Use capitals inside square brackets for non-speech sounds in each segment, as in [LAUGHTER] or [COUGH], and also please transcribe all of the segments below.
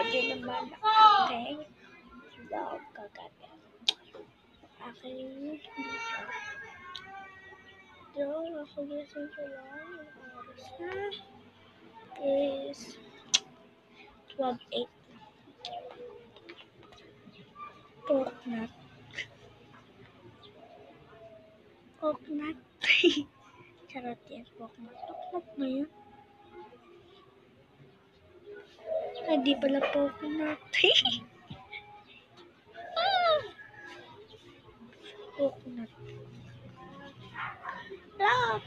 nyo naman ang aking vlog kagabi. Aking video. So, ako gising ko lang. Ang oras na is 12.08. Pork nut. Pork nut. Charot yan, pork nut. Pork yun? Ay, di pala pork nut. [LAUGHS] Ah! pork nut. Love!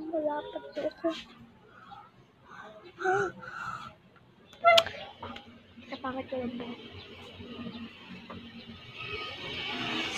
Wala pa to ako. [GASPS] Napangit ko lang ba?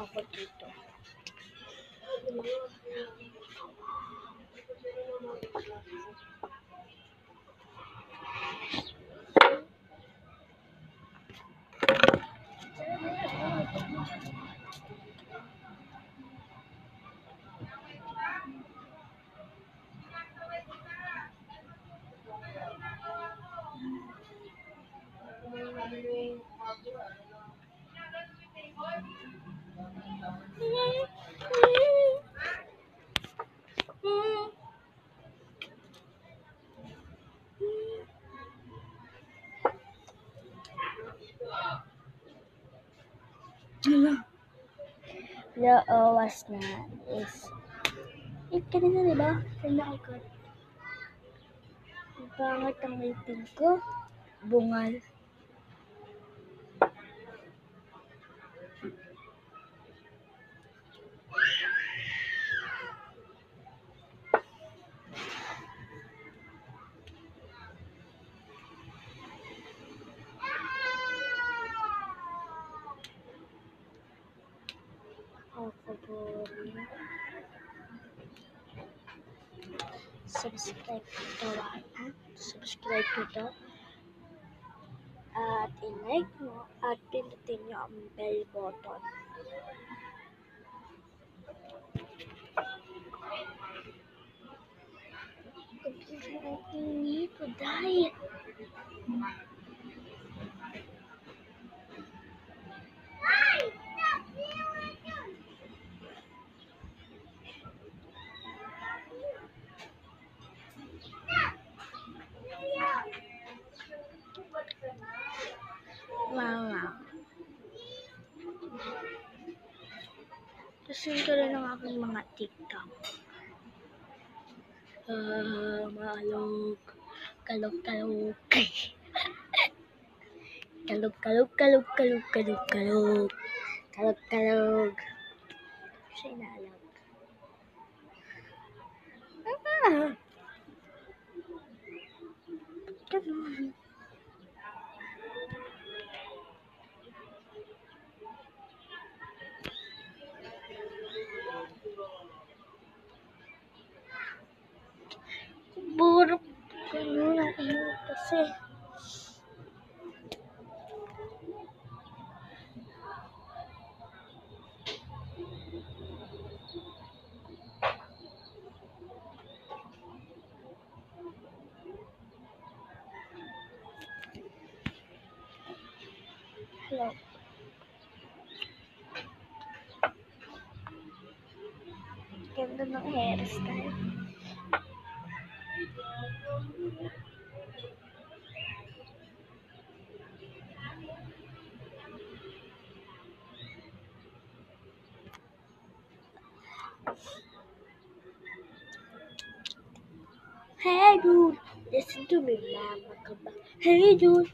ako dito. The owas na is eh, kanina diba? Kanya agad. Ang pangit ang ngipin ko. Bungal. Ako po. Subscribe ko to. ah. Subscribe ko to. At i-like mo at pindutin nyo ang bell button. Hindi ko dahil. Wow, Tapos ko rin ang aking mga TikTok. Ah, maalog. Kalog, kalog. [LAUGHS] kalog, kalog, kalog, kalog, kalog, kalog. Kalog, kalog. Siya inaalog. Ah! Ganun. Ganda ng hairstyle. Hey dude, listen to me, mama. Hey dude.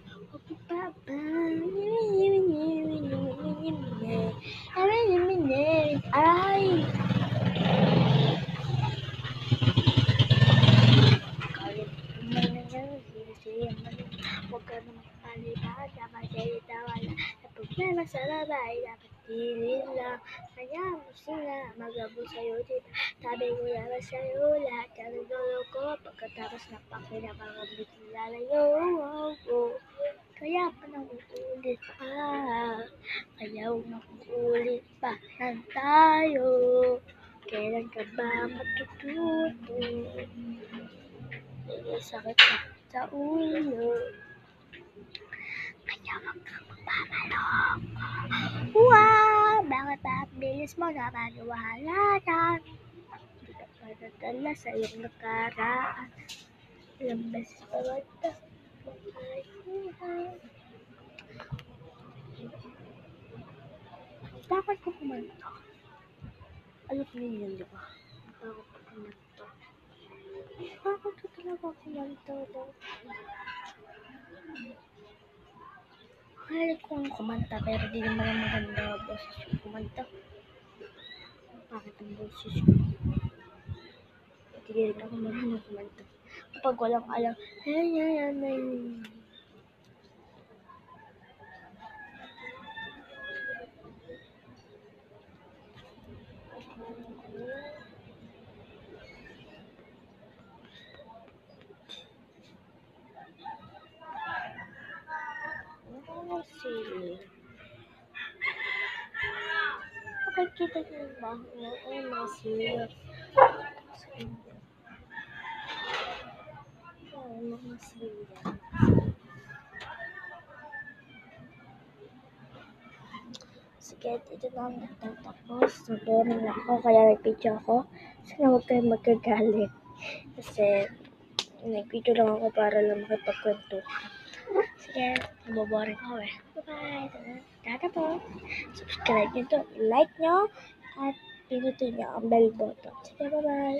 Problema sa labay, dapat dilin lang. Kaya mo sila, magabo sa'yo, diba? Sabi ko naman sa'yo, lahat ka nagluloko. Pagkatapos napakinapangabit lalayo. Oh, oh. Kaya pa nang uulit pa. Kaya na uulit pa nang tayo. Kailan ka ba matututo? Sakit na sa ulo. Wow! Bakit ba ang bilis mo na maniwala yan? Hindi ka pa nadala sa iyong nakaraan. Ilang beses pa ba? Bakit ko kumanta? Alam niyo yun, di ba? Bakit ko kumanta? Bakit ko talaga kumanta? Mahilig kong kumanta pero di naman ang maganda boses yung kumanta. Bakit ang boses ko? Hindi rin ako marunong kumanta. Kapag walang alam, ay, ay, ay, ay. Silly. Makikita niyo yung baho niya. Ay, mga silver. Ay, mga silver. Sige, dito na ang nagtatapos. Naboring na ako, kaya nag-video ako. Sana huwag kayong magkagalit. Kasi, nag-video lang ako para lang makipagkwento. sekian boborin kowe ya. bye dadah tuh subscribe nya tuh like nya at itu tuh ya sekian bye bye